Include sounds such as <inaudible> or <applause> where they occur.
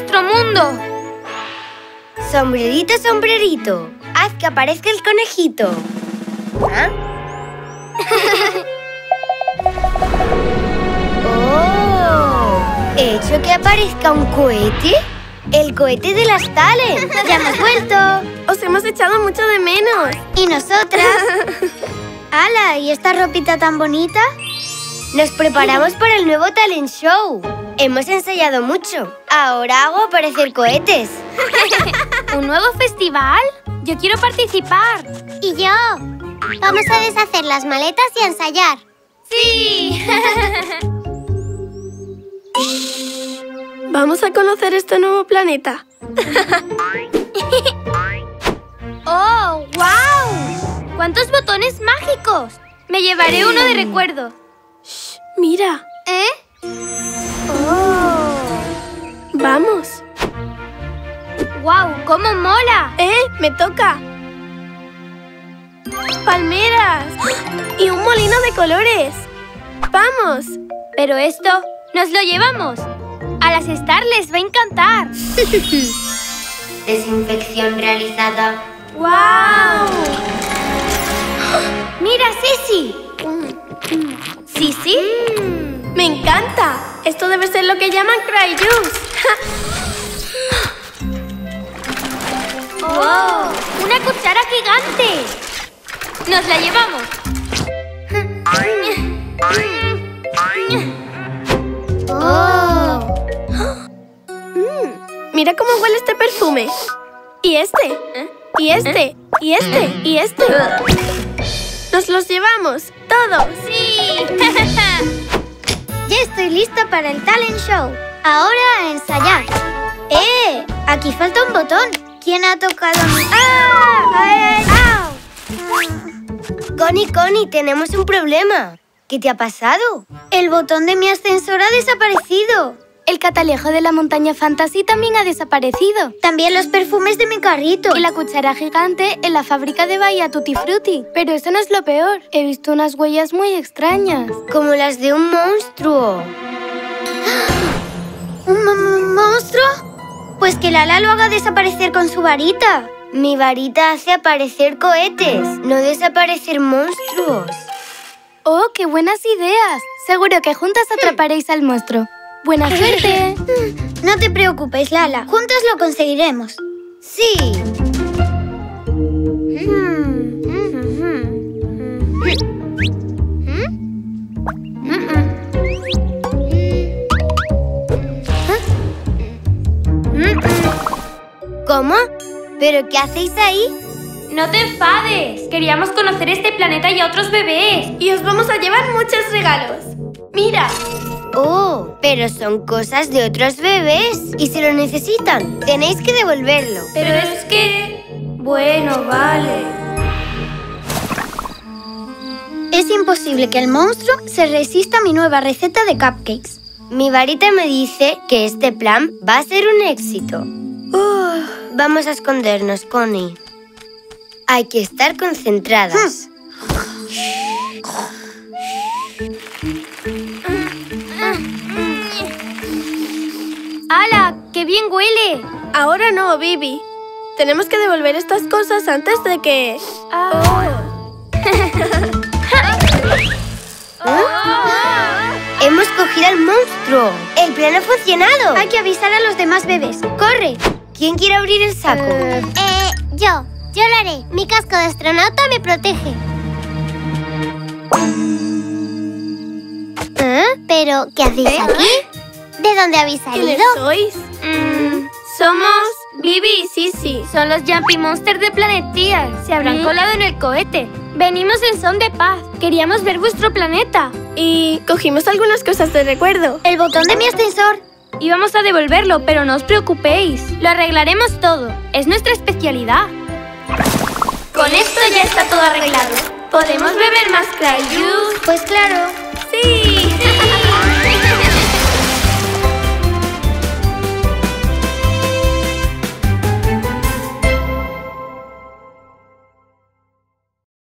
conejito. Sombrerito, sombrerito, haz que aparezca el conejito. ¿Ah? <laughs> ¡Oh! ¿He hecho que aparezca un cohete? ¡El cohete de las Talen! ¡Ya hemos <laughs> vuelto! Os hemos echado mucho de menos. ¿Y nosotras? <laughs> ¡Hala! ¿Y esta ropita tan bonita? Nos preparamos para el nuevo talent show. Hemos ensayado mucho. Ahora hago aparecer cohetes. <laughs> ¿Un nuevo festival? Yo quiero participar. Y yo. Vamos a deshacer las maletas y a ensayar. ¡Sí! <laughs> Vamos a conocer este nuevo planeta. <laughs> ¡Oh, wow! ¡Cuántos botones mágicos! Me llevaré uno de recuerdo. Shh, mira. ¡Wow! ¡Cómo mola! ¡Eh! ¡Me toca! ¡Palmeras! ¡Y un molino de colores! ¡Vamos! Pero esto, nos lo llevamos. A las Star les va a encantar. <laughs> Desinfección realizada. ¡Wow! <gasps> ¡Mira, Sisi! ¿Sisi? ¡Me encanta! Esto debe ser lo que llaman Cry Juice. <laughs> ¡Wow! ¡Una cuchara gigante! ¡Nos la llevamos! ¡Oh! Mm, mira cómo huele este perfume. Y este. Y este. Y este. Y este. ¡Nos los llevamos! ¡Todos! ¡Sí! <laughs> Ya estoy lista para el talent show. Ahora a ensayar. ¡Eh! Aquí falta un botón. ¿Quién ha tocado mi...? ¡Ah! Connie, Connie, tenemos un problema. ¿Qué te ha pasado? El botón de mi ascensor ha desaparecido. El catalejo de la montaña fantasy también ha desaparecido. También los perfumes de mi carrito. Y la cuchara gigante en la fábrica de Bahía Tutti Frutti. Pero eso no es lo peor. He visto unas huellas muy extrañas. Como las de un monstruo. <gasps> ¿Un mo- mo- monstruo? Pues que Lala lo haga desaparecer con su varita. Mi varita hace aparecer cohetes, no desaparecer monstruos. ¡Oh, qué buenas ideas! Seguro que juntas atraparéis al monstruo. ¡Buena <laughs> suerte! No te preocupes, Lala. Juntas lo conseguiremos. Sí. ¿Cómo? ¿Pero qué hacéis ahí? ¡No te enfades! Queríamos conocer este planeta y a otros bebés. Y os vamos a llevar muchos regalos. ¡Mira! Oh, pero son cosas de otros bebés. Y si lo necesitan, tenéis que devolverlo. Pero es que... Bueno, vale. Es imposible que el monstruo se resista a mi nueva receta de cupcakes. Mi varita me dice que este plan va a ser un éxito. Uf, vamos a escondernos, Connie. Hay que estar concentradas. ¡Hala! ¡Qué bien huele! Ahora no, Bibi. Tenemos que devolver estas cosas antes de que... <laughs> Hemos cogido al monstruo. El plan ha funcionado. Hay que avisar a los demás bebés. ¡Corre! ¿Quién quiere abrir el saco? Eh, yo. Yo lo haré. Mi casco de astronauta me protege. ¿Eh? ¿Pero qué hacéis aquí? ¿De dónde habéis ¿Quiénes salido? sois? Mm, Somos Bibi y Sisi. son los Jumpy Monsters de Planeteer. Se habrán colado en el cohete. Venimos en son de paz. Queríamos ver vuestro planeta. Y cogimos algunas cosas de recuerdo. El botón de mi ascensor. Íbamos a devolverlo, pero no os preocupéis. Lo arreglaremos todo. Es nuestra especialidad. Con esto ya está todo arreglado. ¿Podemos beber más Cry Juice? Pues claro. ¡Sí!